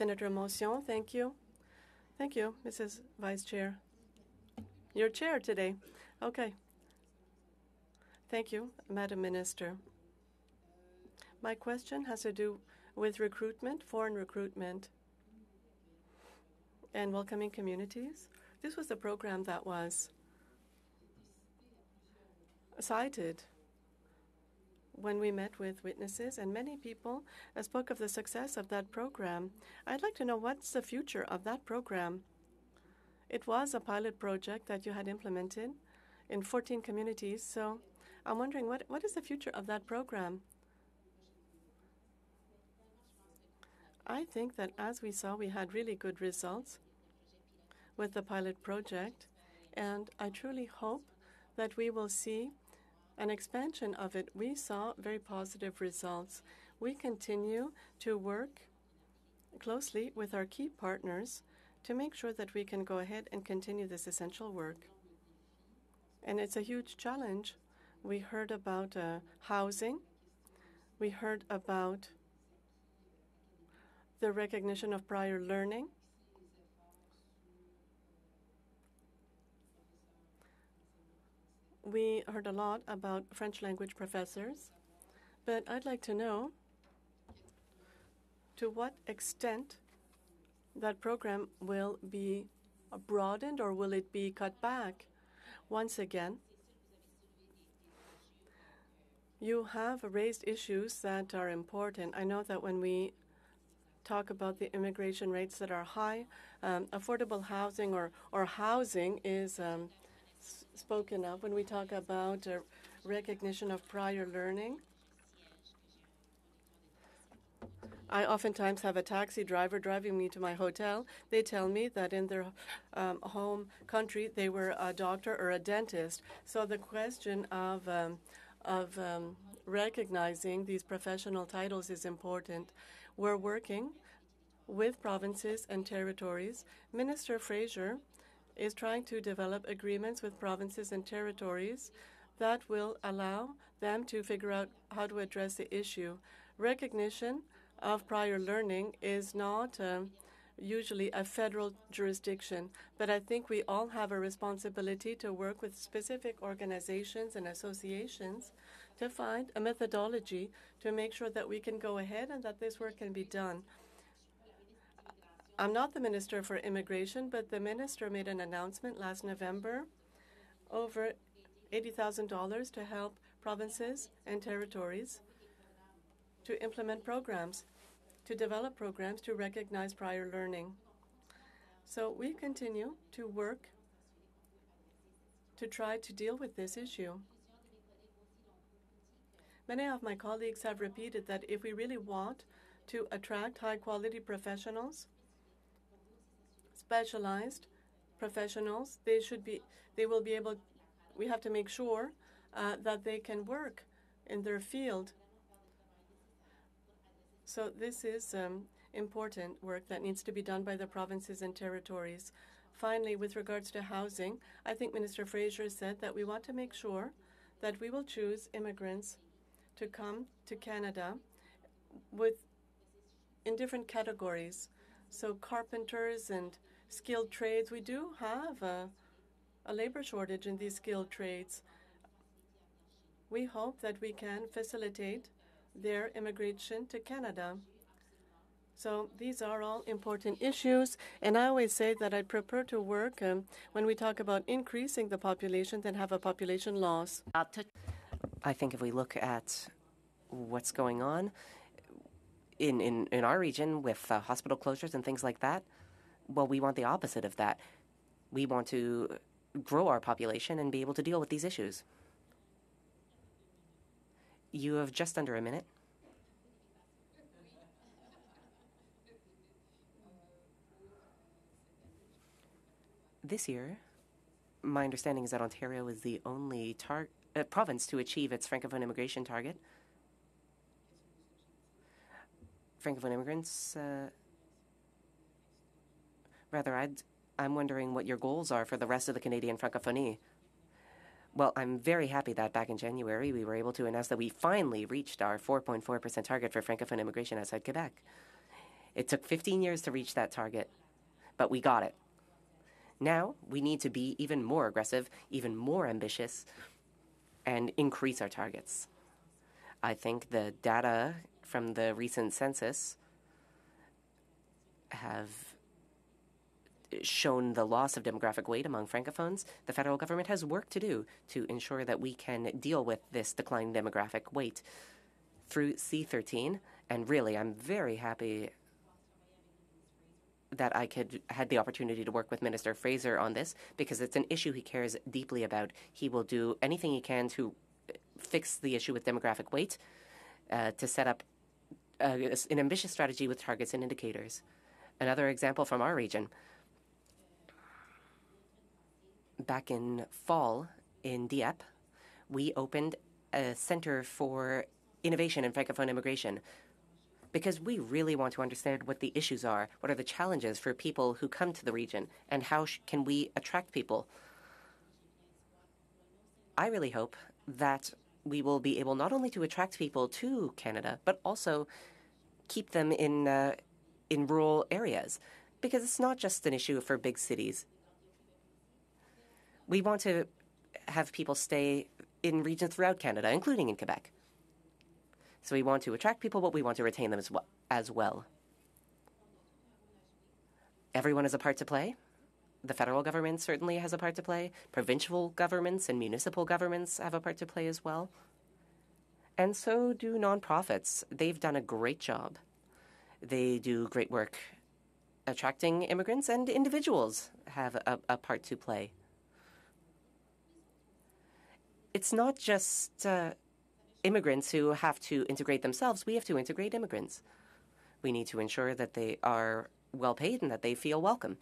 Senator Moncion, thank you. Thank you, Mrs. Vice Chair. Your chair today. Okay. Thank you, Madam Minister. My question has to do with recruitment, foreign recruitment, and welcoming communities. This was a program that was cited when we met with witnesses, and many people uh, spoke of the success of that program. I'd like to know what's the future of that program. It was a pilot project that you had implemented in 14 communities, so I'm wondering what, what is the future of that program? I think that as we saw, we had really good results with the pilot project, and I truly hope that we will see an expansion of it. We saw very positive results. We continue to work closely with our key partners to make sure that we can go ahead and continue this essential work. And it's a huge challenge. We heard about uh, housing. We heard about the recognition of prior learning. We heard a lot about French language professors, but I'd like to know to what extent that program will be broadened or will it be cut back? Once again, you have raised issues that are important. I know that when we talk about the immigration rates that are high, um, affordable housing or, or housing is um, spoken of when we talk about uh, recognition of prior learning. I oftentimes have a taxi driver driving me to my hotel. They tell me that in their um, home country they were a doctor or a dentist. So the question of um, of um, recognizing these professional titles is important. We're working with provinces and territories. Minister Fraser is trying to develop agreements with provinces and territories that will allow them to figure out how to address the issue. Recognition of prior learning is not um, usually a federal jurisdiction, but I think we all have a responsibility to work with specific organizations and associations to find a methodology to make sure that we can go ahead and that this work can be done. I'm not the Minister for Immigration, but the Minister made an announcement last November over $80,000 to help provinces and territories to implement programs, to develop programs to recognize prior learning. So we continue to work to try to deal with this issue. Many of my colleagues have repeated that if we really want to attract high quality professionals, specialized professionals. They should be. They will be able. We have to make sure uh, that they can work in their field. So this is um, important work that needs to be done by the provinces and territories. Finally, with regards to housing, I think Minister Fraser said that we want to make sure that we will choose immigrants to come to Canada with in different categories. So carpenters and skilled trades, we do have a, labor shortage in these skilled trades. We hope that we can facilitate their immigration to Canada. So these are all important issues, and I always say that I prefer to work um, when we talk about increasing the population than have a population loss. I think if we look at what's going on in, in, in our region with uh, hospital closures and things like that, well, we want the opposite of that. We want to grow our population and be able to deal with these issues. You have just under a minute. This year, my understanding is that Ontario is the only tar- uh, province to achieve its Francophone immigration target. Francophone immigrants uh, Rather, I'd, I'm wondering what your goals are for the rest of the Canadian Francophonie. Well, I'm very happy that back in January we were able to announce that we finally reached our 4.4% target for Francophone immigration outside Quebec. It took 15 years to reach that target, but we got it. Now we need to be even more aggressive, even more ambitious, and increase our targets. I think the data from the recent census have shown the loss of demographic weight among francophones. The federal government has work to do to ensure that we can deal with this declining demographic weight through C13. And really, I'm very happy that I could had the opportunity to work with Minister Fraser on this because it's an issue he cares deeply about. He will do anything he can to fix the issue with demographic weight, uh, to set up uh, an ambitious strategy with targets and indicators. Another example from our region. Back in fall in Dieppe, we opened a center for innovation and francophone immigration because we really want to understand what the issues are, what are the challenges for people who come to the region, and how can we attract people. I really hope that we will be able not only to attract people to Canada, but also keep them in uh, in rural areas, because it's not just an issue for big cities. We want to have people stay in regions throughout Canada, including in Quebec. So we want to attract people, but we want to retain them as well. As well. Everyone has a part to play. The federal government certainly has a part to play. Provincial governments and municipal governments have a part to play as well. And so do nonprofits. They've done a great job. They do great work attracting immigrants, and individuals have a, a part to play. It's not just uh, immigrants who have to integrate themselves, we have to integrate immigrants. We need to ensure that they are well paid and that they feel welcome.